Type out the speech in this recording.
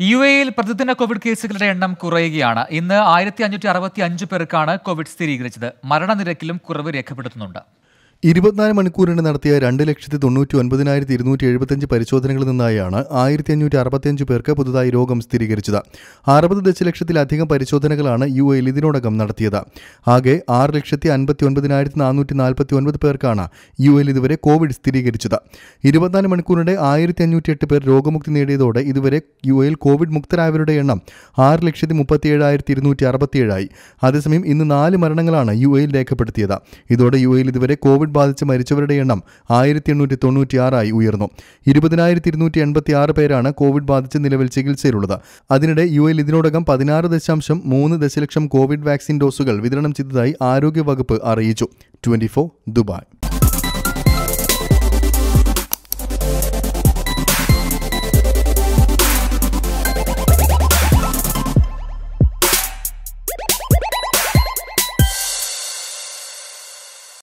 U എയിൽ പ്രതിദിന Covid കേസുകളുടെ എണ്ണം കുറയുകയാണ്. ഇന്ന് ആയിരത്തി അഞ്ഞൂറ്റി അറുപത്തി അഞ്ച് പേർക്കാണ് കോവിഡ് സ്ഥിരീകരിച്ചത്. മരണനിരക്കിലും കുറവ് രേഖപ്പെടുത്തുന്നുണ്ട്. ഇരുപത്തിനാല് മണിക്കൂറിന് നടത്തിയ രണ്ട് ലക്ഷത്തി തൊണ്ണൂറ്റി ഒൻപതിനായിരത്തി ഇരുന്നൂറ്റി എഴുപത്തഞ്ച് പരിശോധനകളിൽ നിന്നായാണ് ആയിരത്തി അഞ്ഞൂറ്റി അറുപത്തിയഞ്ച് പേർക്ക് പുതുതായി രോഗം സ്ഥിരീകരിച്ചത്. അറുപത് ദശലക്ഷത്തിലധികം പരിശോധനകളാണ് യു എയിൽ ഇതിനോടകം നടത്തിയത്. ആകെ ആറ് ലക്ഷത്തി അൻപത്തി ഒൻപതിനായിരത്തി നാനൂറ്റി നാൽപ്പത്തി ഒൻപത് പേർക്കാണ് യു എയിൽ ഇതുവരെ കോവിഡ് സ്ഥിരീകരിച്ചത്. ഇരുപത്തിനാല് മണിക്കൂറിനിടെ ആയിരത്തി അഞ്ഞൂറ്റി എട്ട് പേർ രോഗമുക്തി നേടിയതോടെ ഇതുവരെ യു എയിൽ കോവിഡ് മുക്തരായവരുടെ എണ്ണം ആറ് ലക്ഷത്തി മുപ്പത്തി ഏഴായിരത്തി ഇരുന്നൂറ്റി അറുപത്തിയേഴായി അതേസമയം ഇന്ന് നാല് മരണങ്ങളാണ് യു എയിൽ രേഖപ്പെടുത്തിയത്. ഇതോടെ യു എയിൽ ഇതുവരെ കോവിഡ് ബാധിച്ച് മരിച്ചവരുടെ എണ്ണം ആയിരത്തി എണ്ണൂറ്റി തൊണ്ണൂറ്റിയാറായി ഉയർന്നു. ഇരുപതിനായിരത്തി ഇരുന്നൂറ്റി എൺപത്തി ആറ് പേരാണ് കോവിഡ് ബാധിച്ച് നിലവിൽ ചികിത്സയിലുള്ളത്. അതിനിടെ യു എൽ ഇതിനോടകം പതിനാറ് ദശാംശം മൂന്ന് ദശലക്ഷം കോവിഡ് വാക്സിൻ ഡോസുകൾ വിതരണം ചെയ്തതായി ആരോഗ്യവകുപ്പ് അറിയിച്ചു. Twenty Dubai.